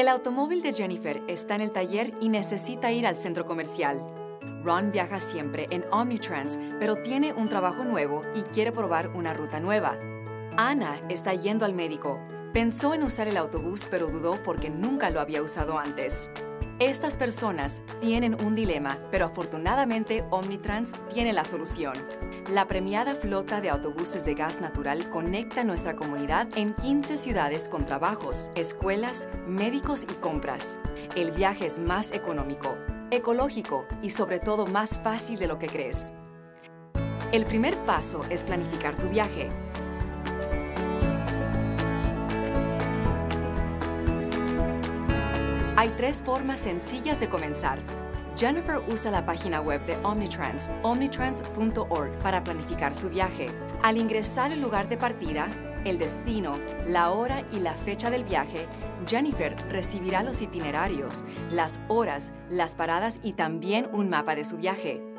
El automóvil de Jennifer está en el taller y necesita ir al centro comercial. Ron viaja siempre en Omnitrans, pero tiene un trabajo nuevo y quiere probar una ruta nueva. Ana está yendo al médico. Pensó en usar el autobús, pero dudó porque nunca lo había usado antes. Estas personas tienen un dilema, pero afortunadamente Omnitrans tiene la solución. La premiada flota de autobuses de gas natural conecta nuestra comunidad en 15 ciudades con trabajos, escuelas, médicos y compras. El viaje es más económico, ecológico y sobre todo más fácil de lo que crees. El primer paso es planificar tu viaje. Hay tres formas sencillas de comenzar. Jennifer usa la página web de Omnitrans, omnitrans.org, para planificar su viaje. Al ingresar el lugar de partida, el destino, la hora y la fecha del viaje, Jennifer recibirá los itinerarios, las horas, las paradas y también un mapa de su viaje.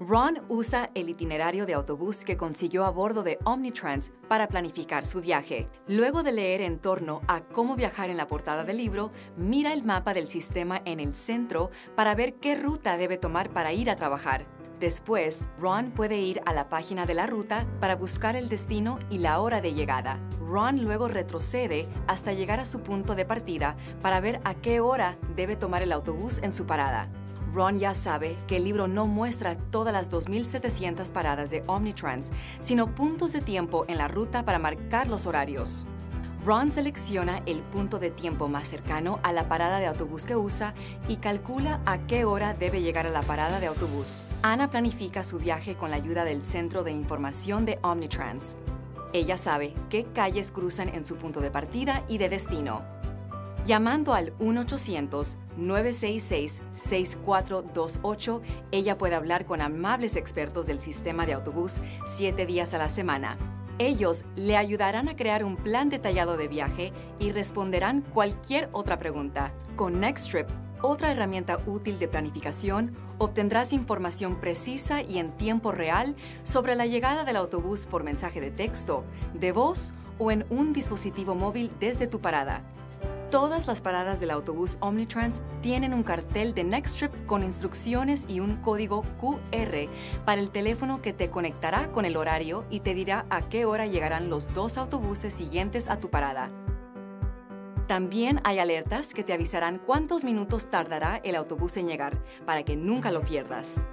Ron usa el itinerario de autobús que consiguió a bordo de Omnitrans para planificar su viaje. Luego de leer en torno a cómo viajar en la portada del libro, mira el mapa del sistema en el centro para ver qué ruta debe tomar para ir a trabajar. Después, Ron puede ir a la página de la ruta para buscar el destino y la hora de llegada. Ron luego retrocede hasta llegar a su punto de partida para ver a qué hora debe tomar el autobús en su parada. Ron ya sabe que el libro no muestra todas las 2.700 paradas de Omnitrans, sino puntos de tiempo en la ruta para marcar los horarios. Ron selecciona el punto de tiempo más cercano a la parada de autobús que usa y calcula a qué hora debe llegar a la parada de autobús. Ana planifica su viaje con la ayuda del Centro de Información de Omnitrans. Ella sabe qué calles cruzan en su punto de partida y de destino. Llamando al 1-800-966-6428, ella puede hablar con amables expertos del sistema de autobús siete días a la semana. Ellos le ayudarán a crear un plan detallado de viaje y responderán cualquier otra pregunta. Con NextTrip, otra herramienta útil de planificación, obtendrás información precisa y en tiempo real sobre la llegada del autobús por mensaje de texto, de voz o en un dispositivo móvil desde tu parada. Todas las paradas del autobús Omnitrans tienen un cartel de NextTrip con instrucciones y un código QR para el teléfono que te conectará con el horario y te dirá a qué hora llegarán los dos autobuses siguientes a tu parada. También hay alertas que te avisarán cuántos minutos tardará el autobús en llegar, para que nunca lo pierdas.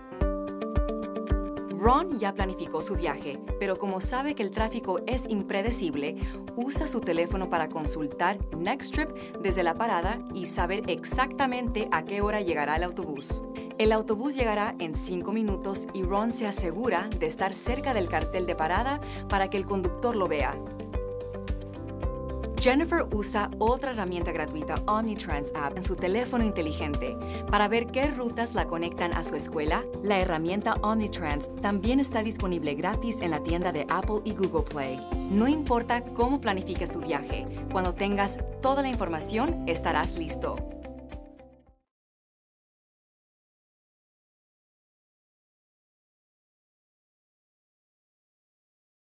Ron ya planificó su viaje, pero como sabe que el tráfico es impredecible, usa su teléfono para consultar NextTrip desde la parada y saber exactamente a qué hora llegará el autobús. El autobús llegará en 5 minutos y Ron se asegura de estar cerca del cartel de parada para que el conductor lo vea. Jennifer usa otra herramienta gratuita Omnitrans App en su teléfono inteligente para ver qué rutas la conectan a su escuela. La herramienta Omnitrans también está disponible gratis en la tienda de Apple y Google Play. No importa cómo planifiques tu viaje, cuando tengas toda la información estarás listo.